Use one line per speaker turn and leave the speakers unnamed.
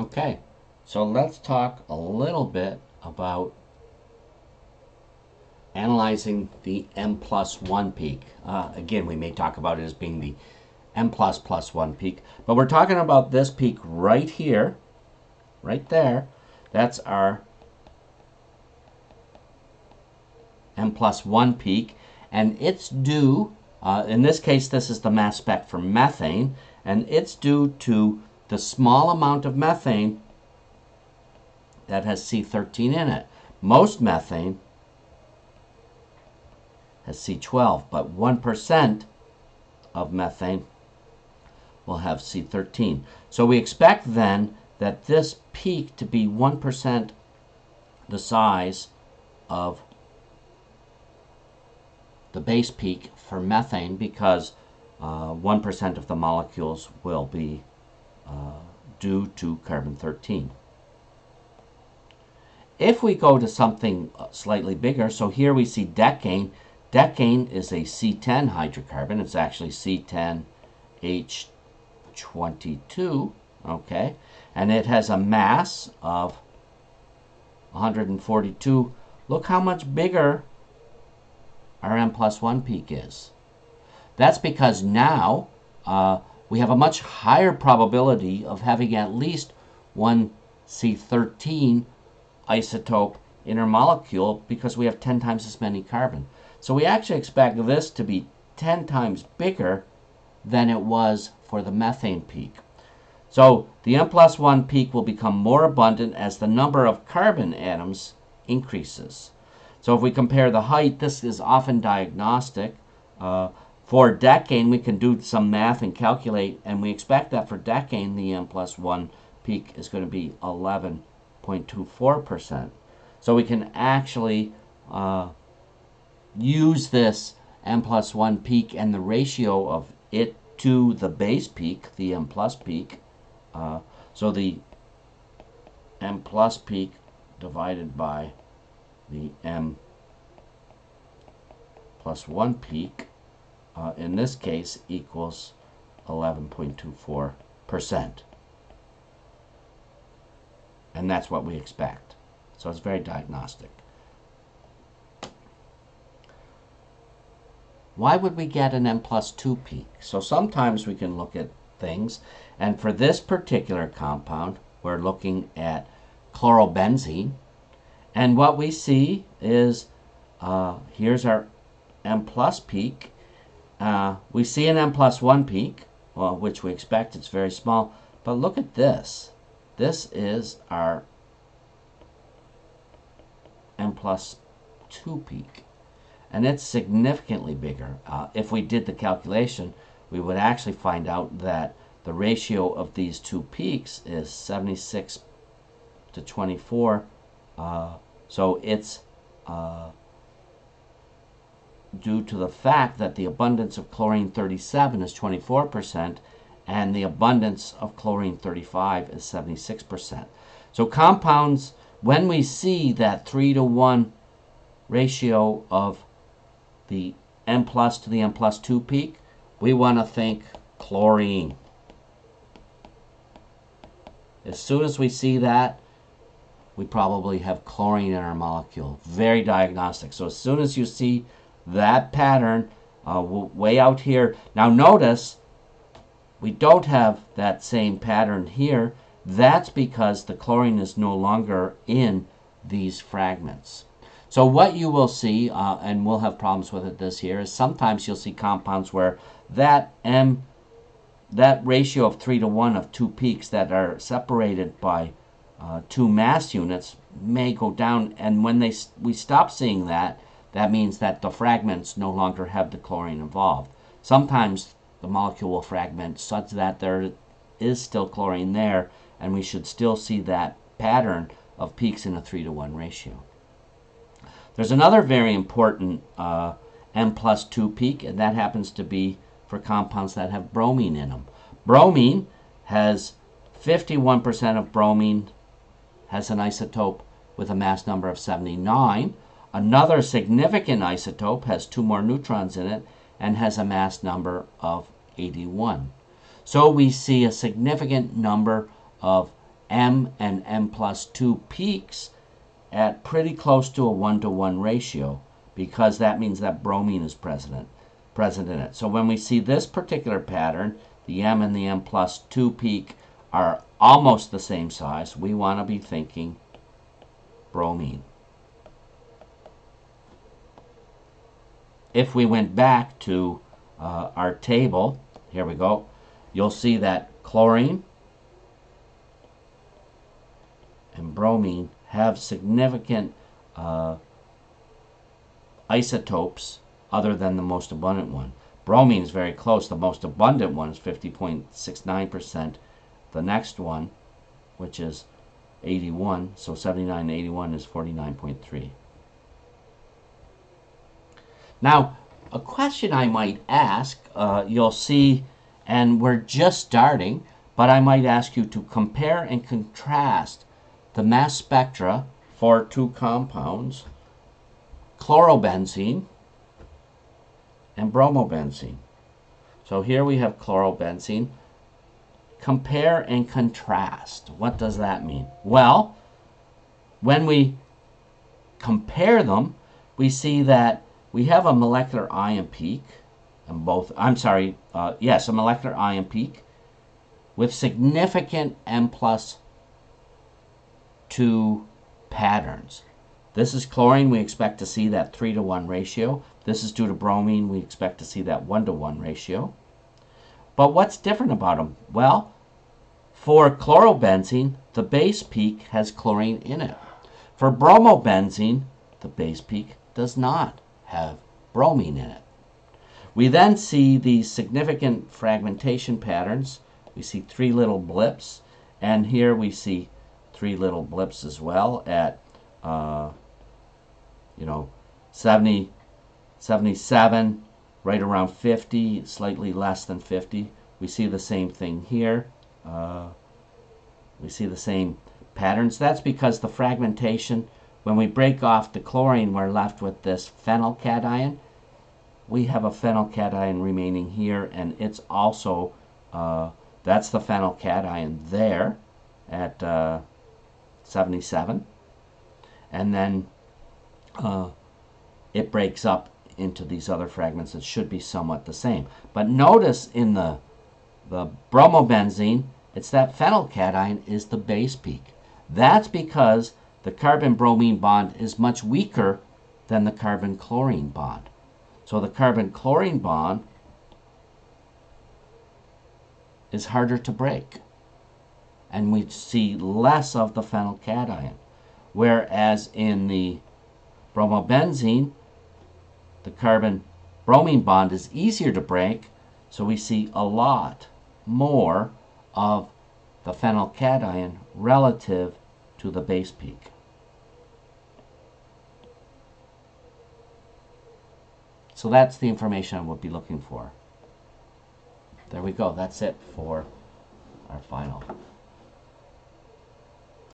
Okay, so let's talk a little bit about analyzing the M plus 1 peak. Uh, again, we may talk about it as being the M plus plus 1 peak, but we're talking about this peak right here, right there. That's our M plus 1 peak, and it's due, uh, in this case, this is the mass spec for methane, and it's due to the small amount of methane that has C13 in it. Most methane has C12, but 1% of methane will have C13. So we expect then that this peak to be 1% the size of the base peak for methane because 1% uh, of the molecules will be due to carbon-13. If we go to something uh, slightly bigger, so here we see decane. Decane is a C10 hydrocarbon. It's actually C10H22, okay? And it has a mass of 142. Look how much bigger our M plus 1 peak is. That's because now uh, we have a much higher probability of having at least one C13 isotope in our molecule because we have 10 times as many carbon. So we actually expect this to be 10 times bigger than it was for the methane peak. So the M plus 1 peak will become more abundant as the number of carbon atoms increases. So if we compare the height, this is often diagnostic. Uh, for decane, we can do some math and calculate, and we expect that for decane, the M plus 1 peak is going to be 11.24%. So we can actually uh, use this M plus 1 peak and the ratio of it to the base peak, the M plus peak. Uh, so the M plus peak divided by the m plus 1 peak, uh, in this case, equals 11.24%. And that's what we expect. So it's very diagnostic. Why would we get an M plus 2 peak? So sometimes we can look at things, and for this particular compound, we're looking at chlorobenzene, and what we see is, uh, here's our M plus peak. Uh, we see an M plus 1 peak, well, which we expect. It's very small. But look at this. This is our M plus 2 peak. And it's significantly bigger. Uh, if we did the calculation, we would actually find out that the ratio of these two peaks is 76 to 24 uh, so it's uh, due to the fact that the abundance of chlorine 37 is 24% and the abundance of chlorine 35 is 76%. So compounds, when we see that 3 to 1 ratio of the M plus to the M plus 2 peak, we want to think chlorine. As soon as we see that, we probably have chlorine in our molecule. Very diagnostic. So as soon as you see that pattern uh, way out here, now notice we don't have that same pattern here. That's because the chlorine is no longer in these fragments. So what you will see, uh, and we'll have problems with it this year, is sometimes you'll see compounds where that M, that ratio of 3 to 1 of two peaks that are separated by uh, two mass units may go down. And when they we stop seeing that, that means that the fragments no longer have the chlorine involved. Sometimes the molecule will fragment such that there is still chlorine there, and we should still see that pattern of peaks in a 3 to 1 ratio. There's another very important uh, M plus 2 peak, and that happens to be for compounds that have bromine in them. Bromine has 51% of bromine has an isotope with a mass number of 79. Another significant isotope has two more neutrons in it and has a mass number of 81. So we see a significant number of M and M plus 2 peaks at pretty close to a 1 to 1 ratio because that means that bromine is present, present in it. So when we see this particular pattern, the M and the M plus 2 peak are almost the same size. We want to be thinking bromine. If we went back to uh, our table, here we go, you'll see that chlorine and bromine have significant uh, isotopes other than the most abundant one. Bromine is very close. The most abundant one is 50.69%. The next one, which is 81, so 79 and 81 is 49.3. Now, a question I might ask, uh, you'll see, and we're just starting, but I might ask you to compare and contrast the mass spectra for two compounds, chlorobenzene and bromobenzene. So here we have chlorobenzene. Compare and contrast. What does that mean? Well, when we compare them, we see that we have a molecular ion peak, and both, I'm sorry, uh, yes, a molecular ion peak with significant M plus 2 patterns. This is chlorine, we expect to see that 3 to 1 ratio. This is due to bromine, we expect to see that 1 to 1 ratio. But what's different about them? Well, for chlorobenzene, the base peak has chlorine in it. For bromobenzene, the base peak does not have bromine in it. We then see these significant fragmentation patterns. We see three little blips, and here we see three little blips as well at, uh, you know, 70, 77, right around 50, slightly less than 50. We see the same thing here. Uh, we see the same patterns. That's because the fragmentation when we break off the chlorine, we're left with this phenylcation. We have a phenylcation remaining here, and it's also, uh, that's the phenylcation there at uh, 77. And then uh, it breaks up into these other fragments that should be somewhat the same. But notice in the, the bromobenzene, it's that phenylcation is the base peak. That's because the carbon-bromine bond is much weaker than the carbon-chlorine bond. So the carbon-chlorine bond is harder to break. And we see less of the phenylcation. Whereas in the bromobenzene, the carbon-bromine bond is easier to break, so we see a lot more of the phenylcation relative to the base peak. So that's the information I would be looking for. There we go. That's it for our final.